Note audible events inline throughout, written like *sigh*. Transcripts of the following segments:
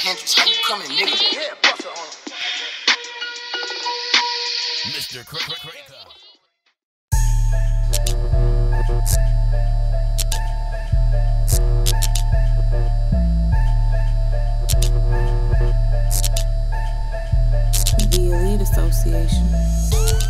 Hendrix, how you coming, nigga? Yeah, bust it on him. Mr. Cra- Cra- Craker. The Elite Association.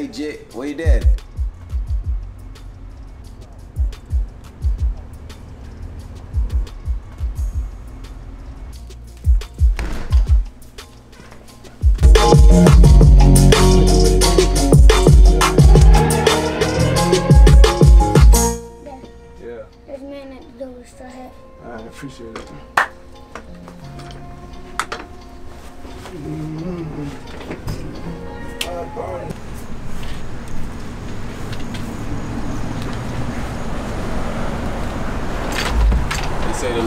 Hey, Jit, where you dead? Yeah. there's a man at the door with straw hat. I appreciate it. They say the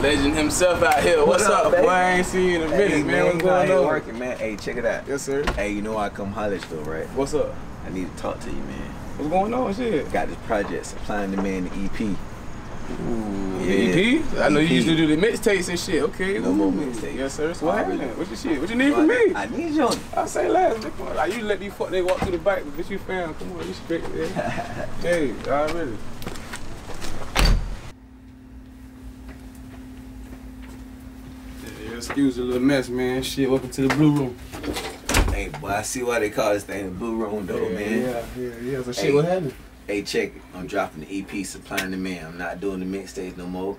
legend himself out here. What's What up, baby? boy? I ain't seen you in a minute, Hey, man. What's going on? Working, man. Hey, check it out. Yes, sir. Hey, you know I come holler though, right? What's up? I need to talk to you, man. What's going on? Shit. Got this project, supplying the man the EP. Ooh, Yeah. EP? I know you used to do the mixtapes and shit. Okay. No more mixtapes. Yes, sir. So what happened? What's your shit? What you need from me? I need you. I say last. Like you let these fuck they walk through the bike, but bitch you fam. Come on, you straight *laughs* there. hey, already. Yeah, excuse the little mess, man. Shit, welcome to the blue room. Hey, boy, I see why they call this thing the Blue Room, though, yeah, man. Yeah, yeah, yeah. So shit, Hey. what happened? Hey, check it. I'm dropping the EP, supplying the man. I'm not doing the mixtapes no more.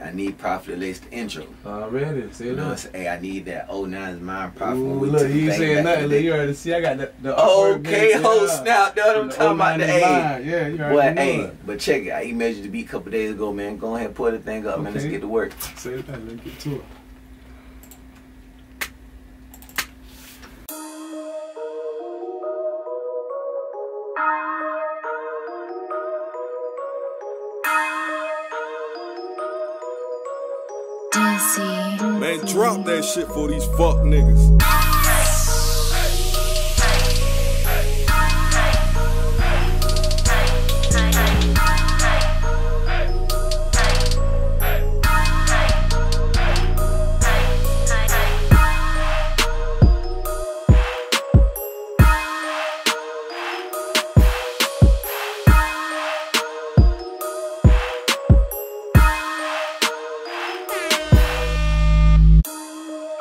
I need Prophit to lace the intro. Already. Say You it know what I'm Hey, I need that 09's mind Prophit. Ooh, we look, ain't saying nothing. Look, you already see. I got the, the Okay, bend, snap, though. I'm talking oh about the A. Yeah, you already Boy, know hey, it. but check it. I measured the beat a couple days ago, man. Go ahead, pull the thing up, man. Let's get to work. Say that. Let's get to it. Man, drop that shit for these fuck niggas.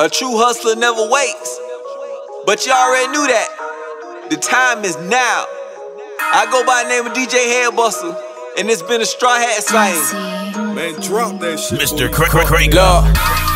A true hustler never waits. But you already knew that. The time is now. I go by the name of DJ Headbussa, and it's been a straw hat slang. Man, drop that shit Mr. these Cra- Cra- Lord,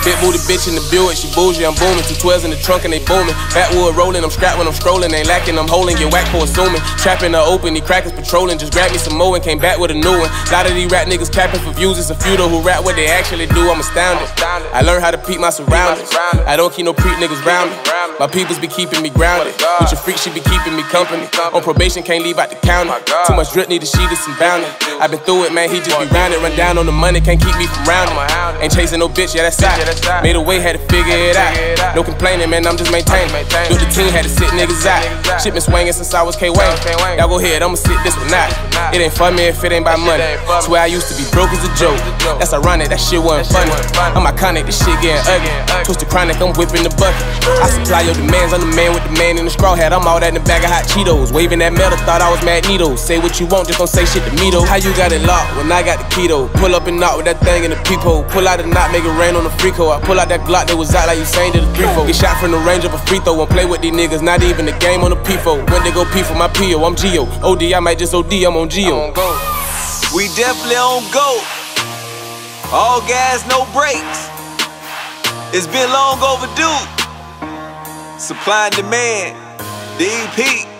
big booty bitch in the Buick, she bougie, I'm booming. Two twelves in the trunk and they booming. Backwood rolling, I'm strapped when I'm strolling. Ain't lacking, I'm holding, get whacked for assuming. Trapping her open, these crackers patrolling. Just grab me some more and came back with a new one. Lot of these rap niggas capping for views. It's a few though who rap what they actually do. I'm astounded. I learned how to peep my surroundings. I don't keep no preet niggas round me. My peoples be keeping me grounded. With your freak, she be keeping me company. On probation, can't leave out the county. Too much drip, need a sheet of some bounty. i been through it, man, he just be rounded. Run down on the money, can't keep me from rounding. Ain't chasing no bitch, yeah, that's side. Made a way, had to figure it out. No complaining, man, I'm just maintaining. Built the team, had to sit niggas out. Shit been swinging since I was K Wayne. Y'all go ahead, I'ma sit this one out. It ain't for me if it ain't by money. Swear I used to be broke as a joke. That's ironic, that shit wasn't funny. I'm iconic, this shit getting ugly. Twisted chronic, I'm whipping the bucket. I supply your demands, I'm the man with the man in the straw hat. I'm all that in the bag of hot Cheetos. Waving that metal, thought I was Magneto. Say what you want, just don't say shit to me though. How you got it locked when I got the keto? Pull up and knock with that thing in the peephole. Pull out a knot, make it rain on the free coat. I pull out that Glock that was out like you saying to the three. Get shot from the range of a free throw and play with these niggas. Not even the game on the P4. When they go P for my PO, I'm Geo. OD, I might just OD, I'm on Geo. We definitely on go. All gas, no brakes. It's been long overdue. Supply and demand. EP.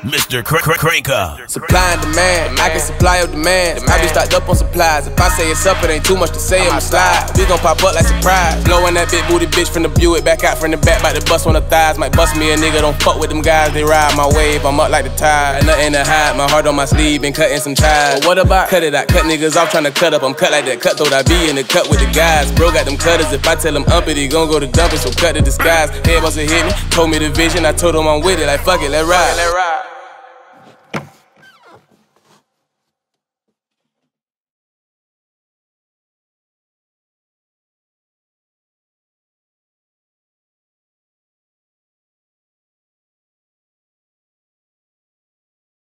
Mr. Cr- Cr- Cranker. Supply and demand, I can supply your demand. I be stocked up on supplies. If I say it's up, it ain't too much to say, I'ma slide. We gon' pop up like surprise. Blowing that big booty bitch from the Buick, back out from the back, bout to bust on the thighs. Might bust me a nigga, don't fuck with them guys, they ride my wave. I'm up like the tide. Nothing to hide, my heart on my sleeve, been cutting some ties. But what about cut it out? Cut niggas off tryna cut up. I'm cut like that cutthroat, I be in the cut with the guys. Bro got them cutters, if I tell him ump it, he gon' go to dump it, so cut the disguise. Headbussa hit me, told me the vision, I told him I'm with it, like fuck it, let ride. Let ride.